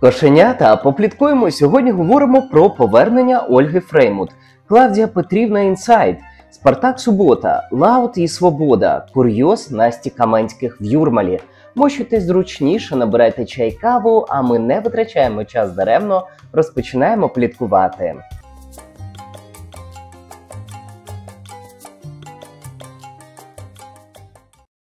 Кошенята, попліткуємо. Сьогодні говоримо про повернення Ольги Фреймут, Клавдія Петрівна Інсайд, Спартак Субота, LAUD і Свобода, Курйоз Насті Каменських в Юрмалі. Мощуйтесь зручніше, набирайте чай каву, а ми не витрачаємо час даремно, розпочинаємо пліткувати.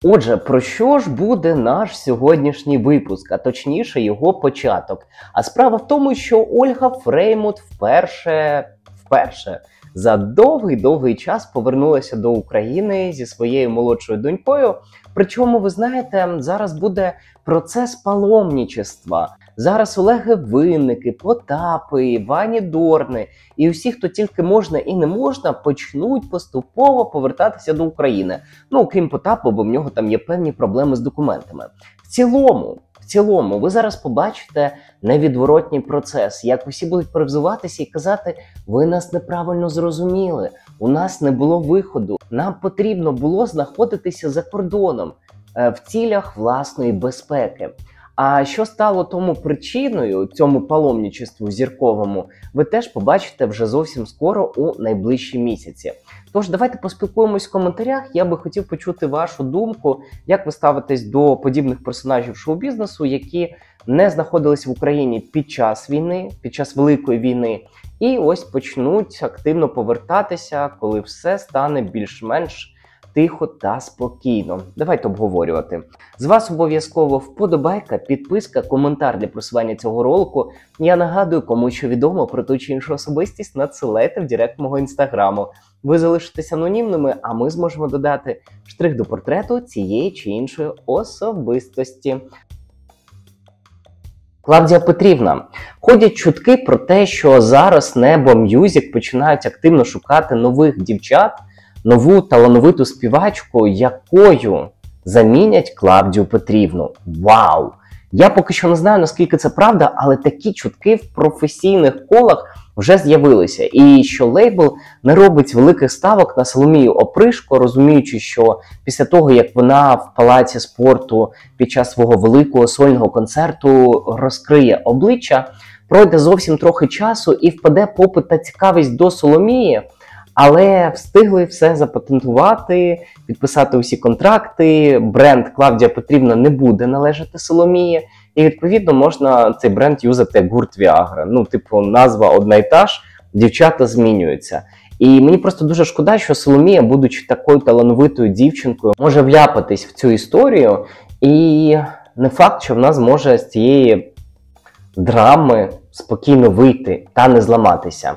Отже, про що ж буде наш сьогоднішній випуск, а точніше його початок? А справа в тому, що Ольга Фреймут вперше вперше за довгий-довгий час повернулася до України зі своєю молодшою донькою. Причому, ви знаєте, зараз буде процес паломничества. Зараз Олеги Винники, Потапи, Вані Дорни і усі, хто тільки можна і не можна, почнуть поступово повертатися до України. Ну крім Потапа, бо в нього там є певні проблеми з документами. В цілому, в цілому, ви зараз побачите невідворотній процес, як усі будуть перевзуватися і казати: ви нас неправильно зрозуміли, у нас не було виходу. Нам потрібно було знаходитися за кордоном е, в цілях власної безпеки. А що стало тому причиною цьому паломничеству зірковому, ви теж побачите вже зовсім скоро у найближчі місяці. Тож давайте поспілкуємось в коментарях. Я би хотів почути вашу думку, як ви ставитесь до подібних персонажів шоу-бізнесу, які не знаходились в Україні під час війни, під час великої війни, і ось почнуть активно повертатися, коли все стане більш-менш тихо та спокійно. Давайте обговорювати. З вас обов'язково вподобайка, підписка, коментар для просування цього ролику. Я нагадую, кому що відомо про ту чи іншу особистість, надсилайте в директ мого інстаграму. Ви залишитесь анонімними, а ми зможемо додати штрих до портрету цієї чи іншої особистості. Клавдія Петрівна, ходять чутки про те, що зараз Небо Music починають активно шукати нових дівчат нову талановиту співачку, якою замінять Клавдію Петрівну. Вау! Я поки що не знаю, наскільки це правда, але такі чутки в професійних колах вже з'явилися. І що лейбл не робить великих ставок на Соломію Опришко, розуміючи, що після того, як вона в палаці спорту під час свого великого сольного концерту розкриє обличчя, пройде зовсім трохи часу і впаде попит та цікавість до Соломії. Але встигли все запатентувати, підписати усі контракти. Бренд Клавдія Петрівна не буде належати Соломії, і відповідно можна цей бренд юзати як гурт Віагра. Ну, типу, назва одна і та ж, дівчата змінюються. І мені просто дуже шкода, що Соломія, будучи такою талановитою дівчинкою, може вляпатись в цю історію, і не факт, що вона зможе з цієї драми спокійно вийти та не зламатися.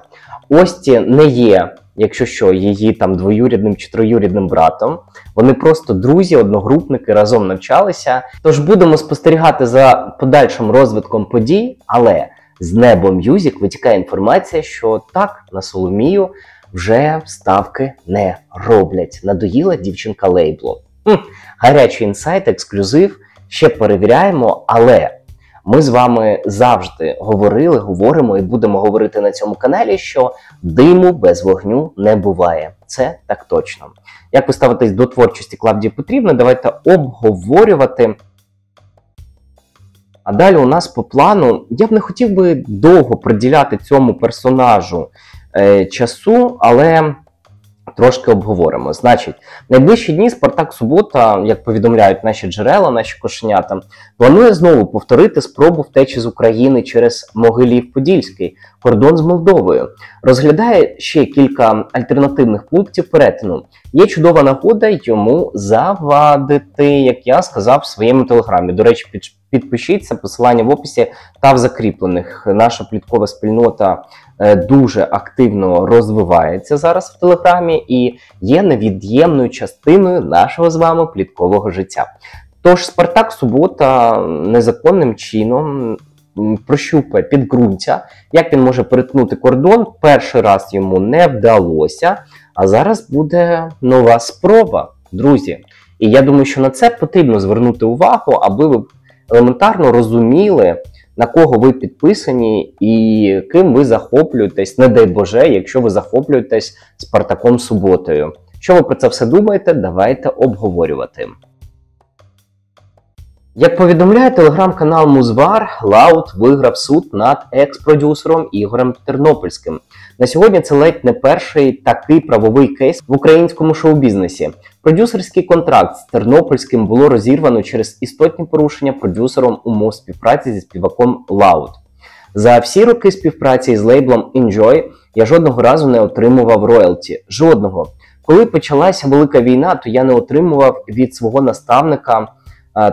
Ості не є якщо що, її там двоюрідним чи троюрідним братом. Вони просто друзі, одногрупники разом навчалися. Тож будемо спостерігати за подальшим розвитком подій, але з Небо Music витікає інформація, що так на Соломію вже ставки не роблять. Надоїла дівчинка лейблу. Хм, Гарячий інсайт, ексклюзив. Ще перевіряємо, але ми з вами завжди говорили, говоримо і будемо говорити на цьому каналі, що диму без вогню не буває. Це так точно. Як ви ставитесь до творчості Клавдії Потрібно, давайте обговорювати. А далі у нас по плану я б не хотів би довго приділяти цьому персонажу е, часу, але трошки обговоримо. Значить, найближчі дні Спартак Субота, як повідомляють наші джерела, наші кошенята, планує знову повторити спробу втечі з України через Могилів Подільський, кордон з Молдовою. Розглядає ще кілька альтернативних пунктів перетину. Є чудова нагода йому завадити, як я сказав в своєму телеграмі. До речі, підпишіться, посилання в описі та в закріплених. Наша пліткова спільнота дуже активно розвивається зараз в телеграмі і є невід'ємною частиною нашого з вами пліткового життя. Тож Спартак Субота незаконним чином. Прощупає підґрунтя, як він може перетнути кордон. Перший раз йому не вдалося, а зараз буде нова спроба, друзі. І я думаю, що на це потрібно звернути увагу, аби ви елементарно розуміли, на кого ви підписані і ким ви захоплюєтесь, не дай Боже, якщо ви захоплюєтесь Спартаком Суботою. Що ви про це все думаєте? Давайте обговорювати. Як повідомляє телеграм-канал Музвар, LAUD виграв суд над екс-продюсером Ігорем Тернопільським. На сьогодні це ледь не перший такий правовий кейс в українському шоу-бізнесі. Продюсерський контракт з Тернопільським було розірвано через істотні порушення продюсером умов співпраці зі співаком Лаут. За всі роки співпраці з лейблом Enjoy я жодного разу не отримував роялті. Жодного. Коли почалася велика війна, то я не отримував від свого наставника,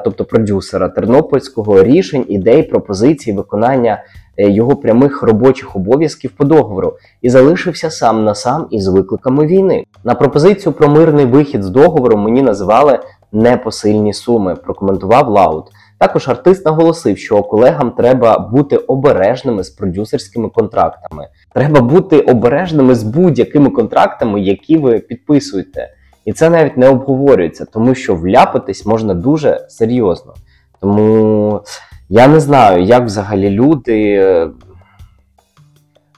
тобто продюсера Тернопільського, рішень, ідей, пропозицій, виконання е, його прямих робочих обов'язків по договору і залишився сам на сам із викликами війни. На пропозицію про мирний вихід з договору мені називали непосильні суми. Прокоментував Лаут. Також артист наголосив, що колегам треба бути обережними з продюсерськими контрактами. Треба бути обережними з будь-якими контрактами, які ви підписуєте. І це навіть не обговорюється, тому що вляпатись можна дуже серйозно. Тому я не знаю, як взагалі люди е,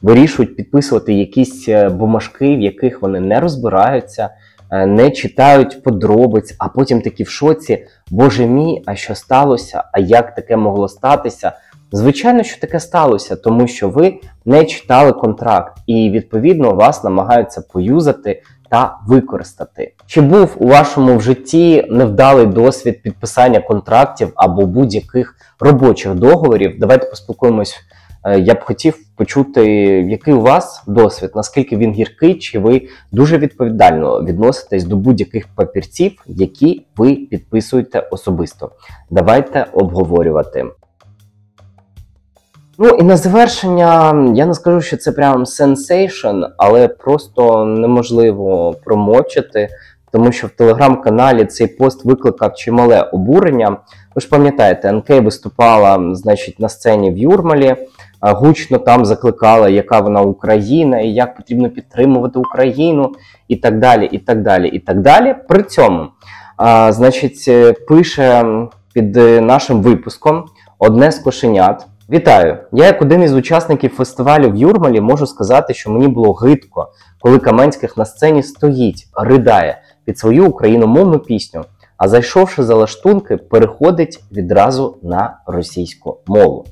вирішують підписувати якісь е, бумажки, в яких вони не розбираються, е, не читають подробиць, а потім такі в шоці. Боже мій, а що сталося? А як таке могло статися? Звичайно, що таке сталося, тому що ви не читали контракт, і відповідно вас намагаються поюзати та використати. Чи був у вашому в житті невдалий досвід підписання контрактів або будь-яких робочих договорів? Давайте поспілкуємось. Е, Я б хотів почути, який у вас досвід, наскільки він гіркий, чи ви дуже відповідально відноситесь до будь-яких папірців, які ви підписуєте особисто. Давайте обговорювати. Ну і на завершення я не скажу, що це прям sensation, але просто неможливо промовчати, тому що в телеграм-каналі цей пост викликав чимале обурення. Ви ж пам'ятаєте, НК виступала, значить, на сцені в Юрмалі, гучно там закликала, яка вона Україна, і як потрібно підтримувати Україну, і так далі, і так далі, і так далі. При цьому, а, значить, е, пише під е, нашим випуском одне з кошенят. Вітаю! Я, як один із учасників фестивалю в Юрмалі, можу сказати, що мені було гидко, коли Каменських на сцені стоїть, ридає під свою україномовну пісню, а зайшовши за лаштунки, переходить відразу на російську мову.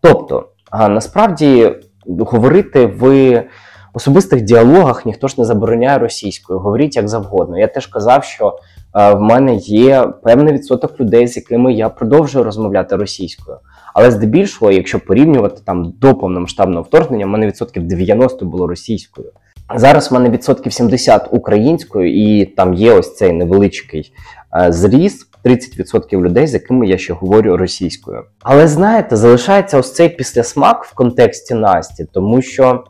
Тобто, насправді говорити в особистих діалогах ніхто ж не забороняє російською, говоріть як завгодно. Я теж казав, що е, в мене є певний відсоток людей, з якими я продовжую розмовляти російською. Але здебільшого, якщо порівнювати там до повномасштабного вторгнення, в мене відсотків 90 було російською. Зараз в мене відсотків 70 українською, і там є ось цей невеличкий е, зріз. 30% людей, з якими я ще говорю російською. Але знаєте, залишається ось цей післясмак в контексті Насті, тому що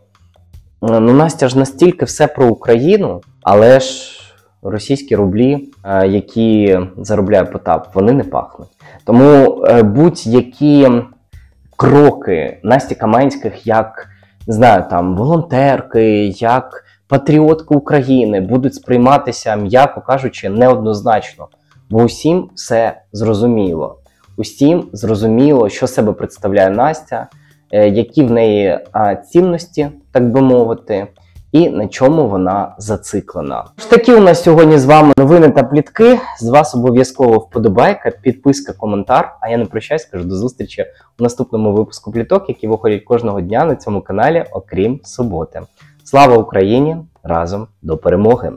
ну, Настя ж настільки все про Україну, але ж російські рублі, е, які заробляє Потап, вони не пахнуть. Тому е, будь-які кроки Насті Каменських, як не знаю, там волонтерки, як патріотки України, будуть сприйматися, м'яко кажучи, неоднозначно. Бо усім все зрозуміло. Усім зрозуміло, що себе представляє Настя, е, які в неї цінності, так би мовити, і на чому вона зациклена. Такі у нас сьогодні з вами новини та плітки. З вас обов'язково вподобайка, підписка, коментар. А я не прощаюсь, кажу до зустрічі у наступному випуску пліток, які виходять кожного дня на цьому каналі, окрім суботи. Слава Україні! Разом до перемоги!